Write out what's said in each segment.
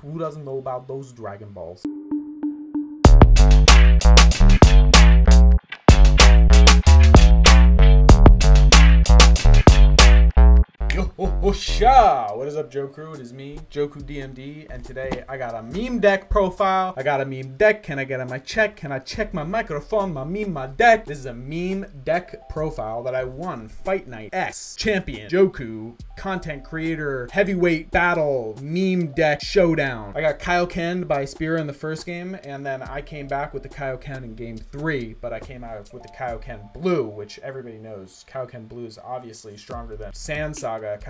who doesn't know about those Dragon Balls? Yo, ho, ho, sha! What is up, Crew? It is me, Johku DMD, and today I got a meme deck profile. I got a meme deck. Can I get on my check? Can I check my microphone, my meme, my deck? This is a meme deck profile that I won Fight Night X Champion Johku Content Creator Heavyweight Battle Meme Deck Showdown. I got Kaioken by Spear in the first game, and then I came back with the Kaioken in game three, but I came out with the Kaioken Blue, which everybody knows. Kaioken Blue is obviously stronger than Sand Saga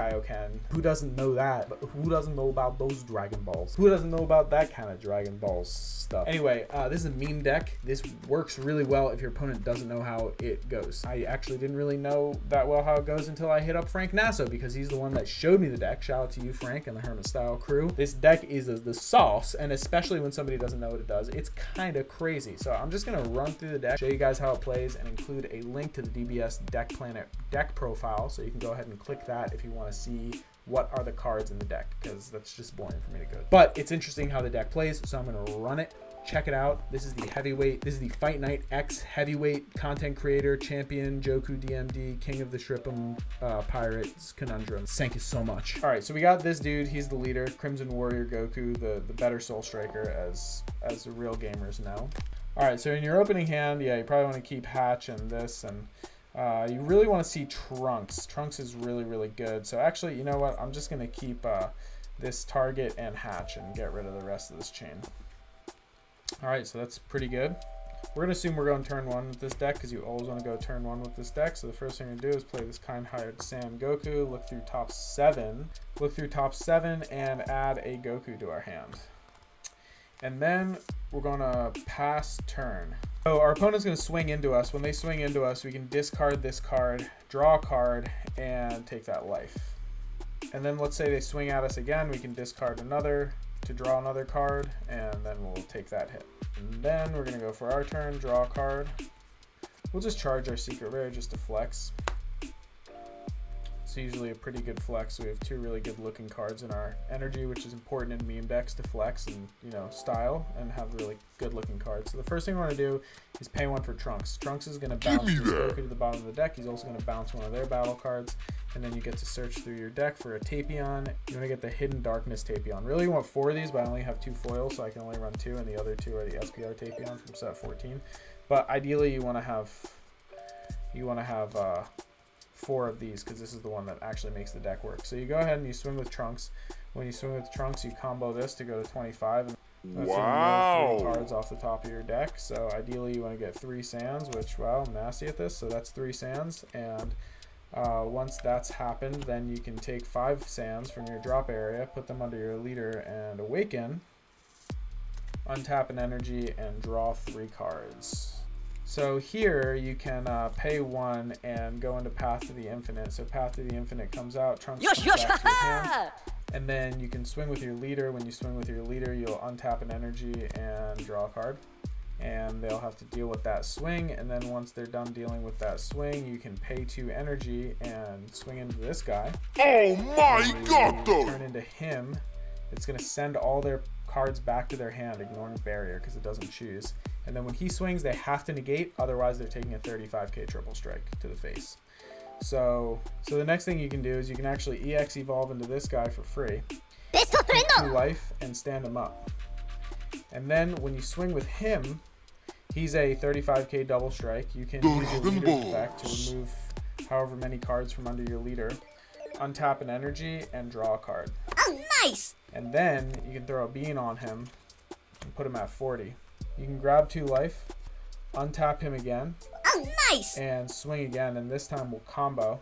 Who doesn't know that? But who doesn't know about those Dragon Balls? Who doesn't know about that kind of Dragon Balls stuff? Anyway, uh, this is a meme deck. This works really well if your opponent doesn't know how it goes. I actually didn't really know that well how it goes until I hit up Frank Nasso because he's the one that showed me the deck. Shout out to you, Frank, and the Hermit Style crew. This deck is the sauce, and especially when somebody doesn't know what it does, it's kind of crazy. So I'm just gonna run through the deck, show you guys how it plays, and include a link to the DBS Deck Planet deck profile, so you can go ahead and click that if you want to see what are the cards in the deck because that's just boring for me to go. But it's interesting how the deck plays, so I'm gonna run it. Check it out. This is the heavyweight. This is the Fight Night X heavyweight content creator, champion, Johku DMD, king of the Shrippum uh, Pirates Conundrum. Thank you so much. All right, so we got this dude. He's the leader, Crimson Warrior Goku, the the better Soul Striker, as as the real gamers know. All right, so in your opening hand, yeah, you probably want to keep Hatch and this and uh, you really want to see Trunks. Trunks is really, really good. So actually, you know what? I'm just going to keep uh, this target and hatch and get rid of the rest of this chain. All right, so that's pretty good. We're going to assume we're going turn one with this deck because you always want to go turn one with this deck. So the first thing to do is play this Kind Hearted Son Goku, look through top seven, look through top seven, and add a Goku to our hand. And then we're going to pass turn. So our opponent's going to swing into us. When they swing into us, we can discard this card, draw a card, and take that life. And then let's say they swing at us again, we can discard another to draw another card, and then we'll take that hit. And then we're going to go for our turn, draw a card. We'll just charge our secret rare just to flex. It's usually a pretty good flex. We have two really good looking cards in our energy, which is important in meme decks to flex and you know style and have really good looking cards. So the first thing we want to do is pay one for Trunks. Trunks is going to bounce Goku to the bottom of the deck. He's also going to bounce one of their battle cards, and then you get to search through your deck for a Tapion. You want to get the Hidden Darkness Tapion. Really, you want four of these, but I only have two foils, so I can only run two, and the other two are the SPR Tapion from set 14. But ideally, you want to have you want to have uh, four of these because this is the one that actually makes the deck work. So you go ahead and you swing with Trunks. When you swing with Trunks, you combo this to go to 25. And that's wow. three cards off the top of your deck. So ideally you want to get three sands, which, wow, I'm nasty at this. So that's three sands. And uh, once that's happened, then you can take five sands from your drop area, put them under your leader, and awaken. Untap an energy and draw three cards. So here you can uh, pay one and go into Path to the Infinite. So Path to the Infinite comes out, Trunks comes back to your hand, and then you can swing with your leader. When you swing with your leader, you'll untap an energy and draw a card. And they'll have to deal with that swing. And then once they're done dealing with that swing, you can pay two energy and swing into this guy. Oh my god! Turn into him. It's gonna send all their cards back to their hand, ignoring barrier because it doesn't choose. And then when he swings, they have to negate, otherwise they're taking a 35k triple strike to the face. So, so the next thing you can do is you can actually EX evolve into this guy for free. Two life and stand him up. And then when you swing with him, he's a 35k double strike. You can use your leader's effect to remove however many cards from under your leader, untap an energy, and draw a card. Oh, nice! And then you can throw a bean on him and put him at 40. You can grab two life, untap him again. Oh, nice! And swing again, and this time we'll combo.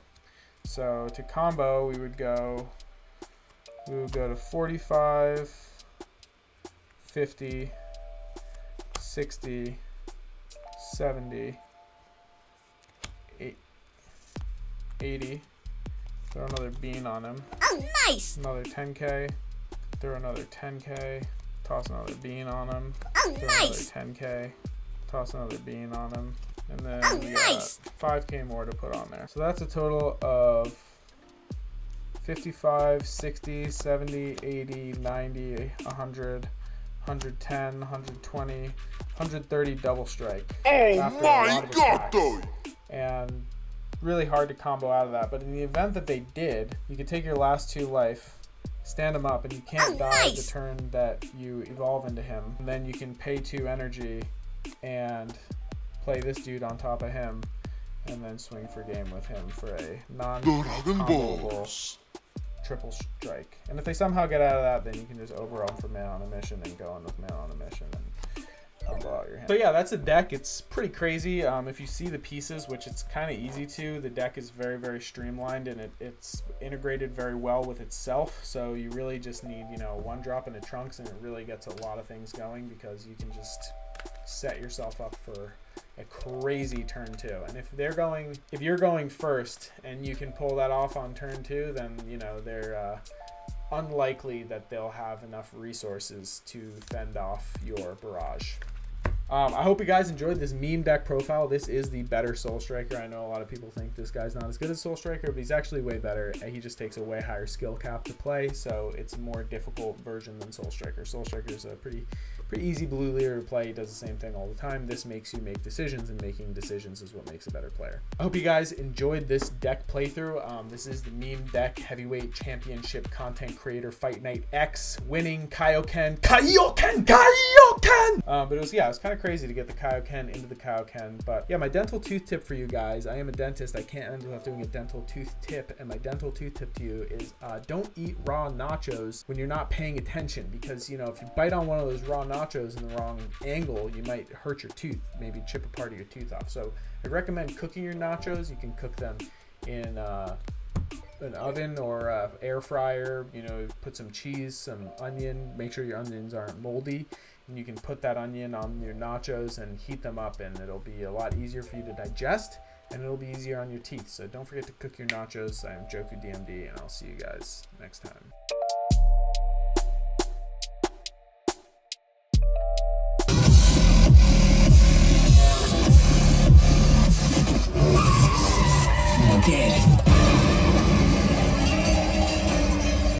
So to combo, we would go, we would go to 45, 50, 60, 70, 80. Throw another bean on him. Oh, nice! Another 10k. Throw another 10k. Toss another bean on him. Oh, throw nice! Another 10k. Toss another bean on him. And then Oh, we nice! got 5k more to put on there. So that's a total of 55, 60, 70, 80, 90, 100, 110, 120, 130 double strike. Oh after a lot my of attacks. god! And really hard to combo out of that. But in the event that they did, you could take your last two life, stand him up, and you can't Oh, die nice. the turn that you evolve into him. And then you can pay two energy and play this dude on top of him, and then swing for game with him for a non Dragon comboable triple strike. And if they somehow get out of that, then you can just overwhelm for man on a mission and go in with man on a mission and So yeah, that's a deck. It's pretty crazy. Um, if you see the pieces, which it's kind of easy to, the deck is very very streamlined and it, it's integrated very well with itself. So you really just need you know one drop into trunks and it really gets a lot of things going because you can just set yourself up for a crazy turn two. And if they're going, if you're going first and you can pull that off on turn two, then you know they're uh, unlikely that they'll have enough resources to fend off your barrage. Um, I hope you guys enjoyed this meme deck profile. This is the better Soul Striker. I know a lot of people think this guy's not as good as Soul Striker, but he's actually way better. He just takes a way higher skill cap to play, so it's a more difficult version than Soul Striker. Soul Striker is a pretty pretty easy blue leader to play. He does the same thing all the time. This makes you make decisions, and making decisions is what makes a better player. I hope you guys enjoyed this deck playthrough. Um, this is the meme deck heavyweight championship content creator Fight Night X winning Kaioken. Kaioken! Kaioken! Um, but it was, yeah, it was kind of crazy to get the Kaioken into the Kaioken. But yeah, my dental tooth tip for you guys. I am a dentist. I can't end up doing a dental tooth tip. And my dental tooth tip to you is uh, don't eat raw nachos when you're not paying attention. Because, you know, if you bite on one of those raw nachos in the wrong angle, you might hurt your tooth, maybe chip a part of your tooth off. So I recommend cooking your nachos. You can cook them in uh, an oven or uh, air fryer. You know, put some cheese, some onion. Make sure your onions aren't moldy. And you can put that onion on your nachos and heat them up, and it'll be a lot easier for you to digest, and it'll be easier on your teeth. So don't forget to cook your nachos. I'm Johku DMD, and I'll see you guys next time.